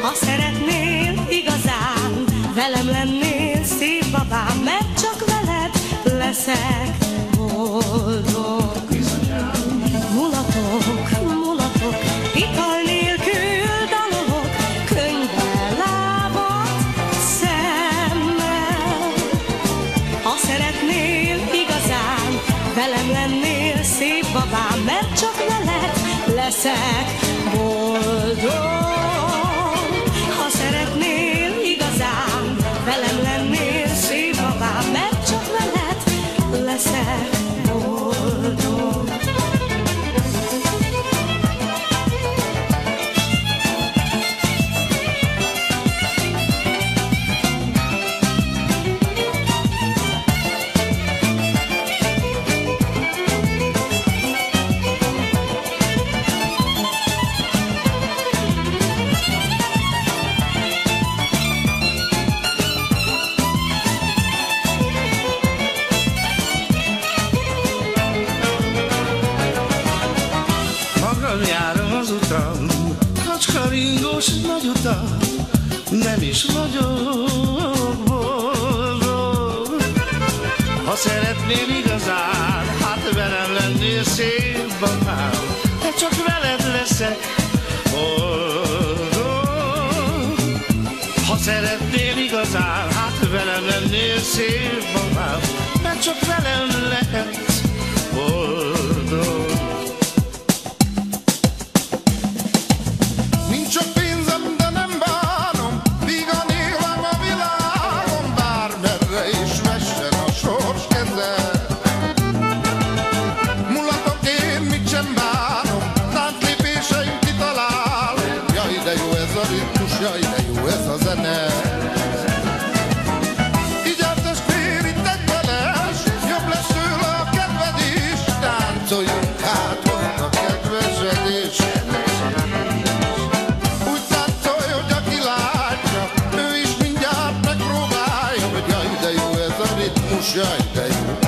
Ha szeretnél igazán velem lennél szép babám, mert csak veled leszek boldog. Mulatok, mulatok, ital nélkül dalolok, könyvvel lábat szemmel. Ha szeretnél igazán velem lennél szép babám, mert csak leszek boldog. Ha szeretnél igazán velem lennél mert csak veled leszek Magam járom az utam, kacskaringós nagy utam, nem is vagyok boldog. Ha szeretnél igazán, hát velem lennél szép babám, de csak veled leszek boldog. Ha szeretnél igazán, hát velem lennél szép babám, de csak velem lehet ez a ritmus, jaj,